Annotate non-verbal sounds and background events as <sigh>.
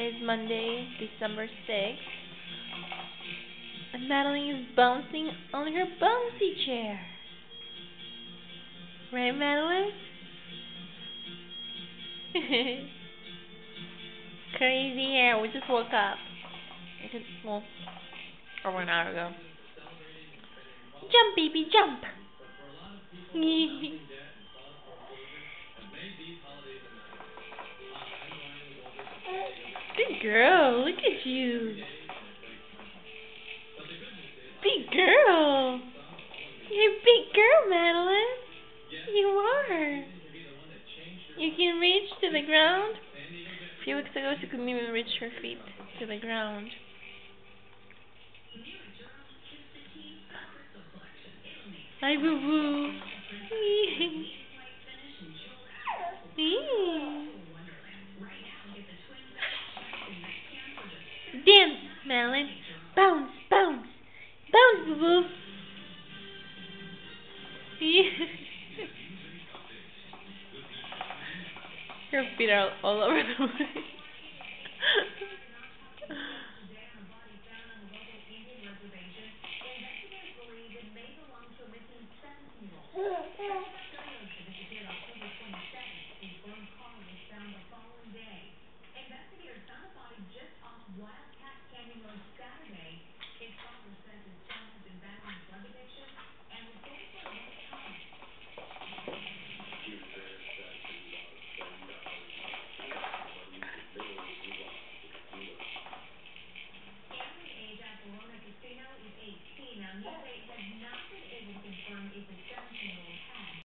is Monday, December 6th. And Madeline is bouncing on her bouncy chair. Right, Madeline? <laughs> Crazy hair. We just woke up. Could, well, over an hour ago. Jump, baby, jump. <laughs> Girl. Look at you. Big girl. You're a big girl, Madeline. You are. You can reach to the ground. A few weeks ago, she couldn't even reach her feet to the ground. Hi, boo Melon. Bounce, bounce. Bounce, boo-boo. <laughs> Your feet are all over the place. <laughs>